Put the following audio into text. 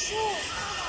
谢。